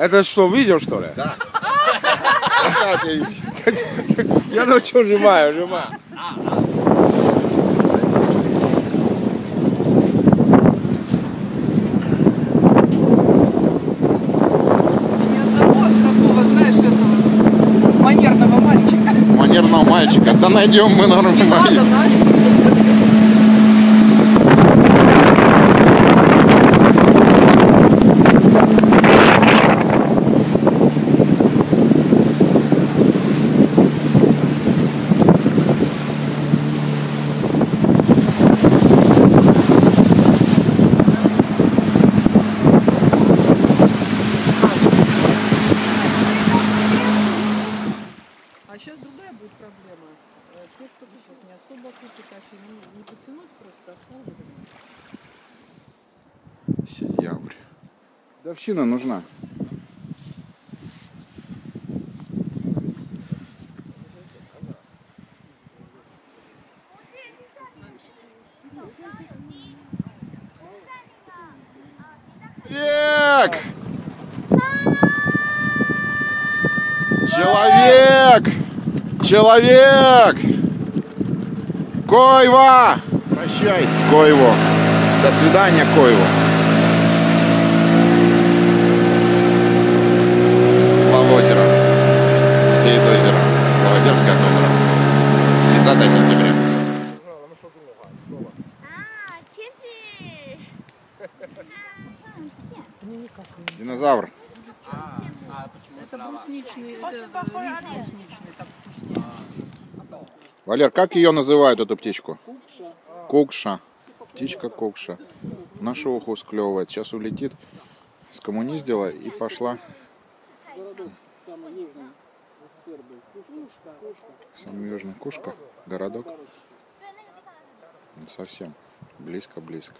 Это что, видео что ли? Да. Я ну что сжимаю, сжимаю. Ни одного такого, знаешь, этого манерного мальчика. Манерного мальчика. Да найдем мы нормально. да? А сейчас другая будет проблема. Э, Те, кто сейчас не особо купит, а не, потянуть просто обслуживание. Сентябрь. Давщина нужна. Человек! Человек! Человек! Койва! Прощай, Койво. До свидания, Койво. Лавозеро. Сейдозеро. Новозерское озеро. 30 сентября. А, 前几。Динозавр. Это брусничный, это лист брусничный, так вкуснее. Валер, как ее называют, эту птичку? Кукша. Птичка Кукша. Наша уху склевывает. Сейчас улетит. Скоммуниздила и пошла. Самый южный Кушка. Городок. Совсем. Близко-близко.